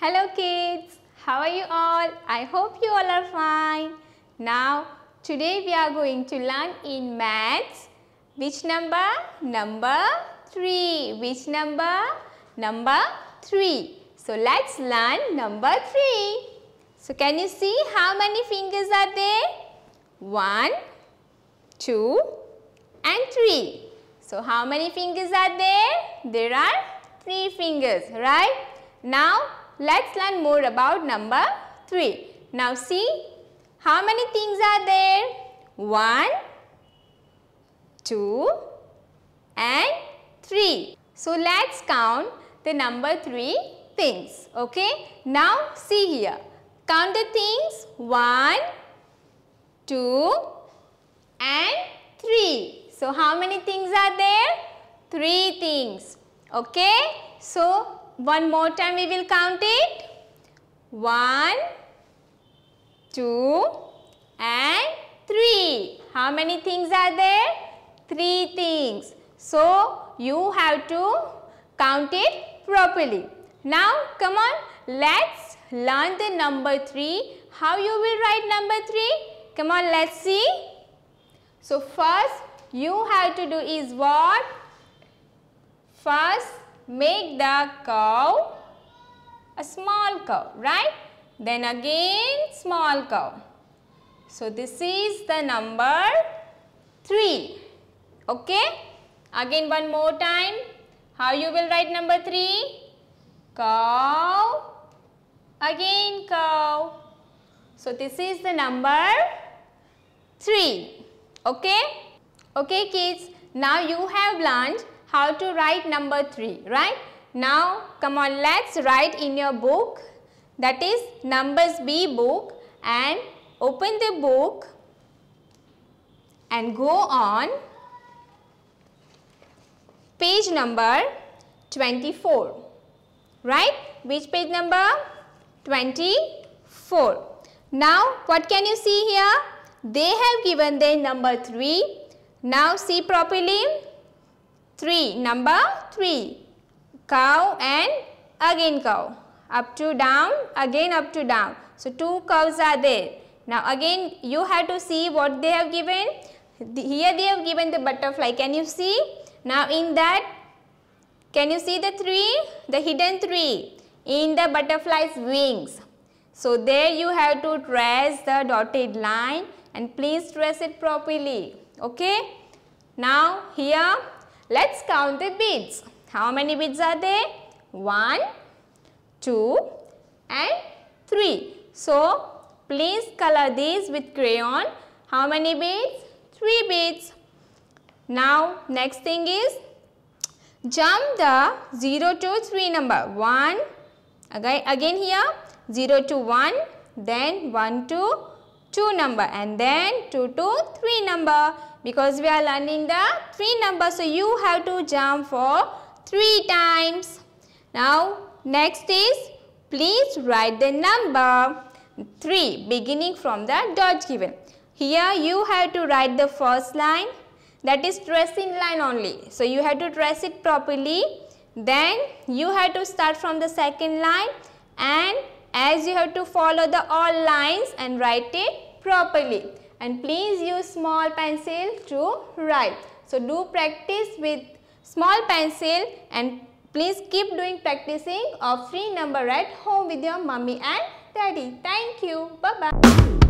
Hello kids, how are you all? I hope you all are fine. Now, today we are going to learn in maths, which number? Number 3. Which number? Number 3. So, let's learn number 3. So, can you see how many fingers are there? 1, 2 and 3. So, how many fingers are there? There are 3 fingers, right? Now, let's learn more about number 3. Now, see how many things are there? 1, 2 and 3. So, let's count the number 3 things, okay? Now, see here. Count the things 1, 2 and 3. So, how many things are there? 3 things, okay? So, one more time we will count it. 1, 2 and 3. How many things are there? 3 things. So, you have to count it properly. Now, come on, let's learn the number 3. How you will write number 3? Come on, let's see. So, first you have to do is what? First, make the cow a small cow, right? Then again small cow. So, this is the number 3. Okay? Again one more time. How you will write number 3? Curve. Again curve. So, this is the number 3. Okay? Okay kids, now you have learned how to write number 3, right? Now, come on, let's write in your book that is numbers B book and open the book and go on page number 24, right? Which page number? 24. Now, what can you see here? They have given the number 3. Now, see properly. 3, number 3. Cow and again cow. Up to down, again up to down. So, two cows are there. Now, again you have to see what they have given. Here they have given the butterfly. Can you see? Now, in that, can you see the 3? The hidden 3 in the butterfly's wings. So, there you have to trace the dotted line and please trace it properly. Okay. Now, here let's count the beads. How many beads are there? 1, 2 and 3. So, please color these with crayon. How many beads? 3 beads. Now, next thing is jump the 0 to 3 number. 1, again, again here 0 to 1, then 1 to 2 number and then 2 to 3 number because we are learning the 3 number. So, you have to jump for 3 times. Now, next is please write the number 3 beginning from the dot given. Here you have to write the first line that is tracing line only. So, you have to trace it properly. Then you have to start from the second line and as you have to follow the all lines and write it properly and please use small pencil to write. So, do practice with small pencil and please keep doing practicing of free number at home with your mummy and daddy. Thank you. Bye-bye.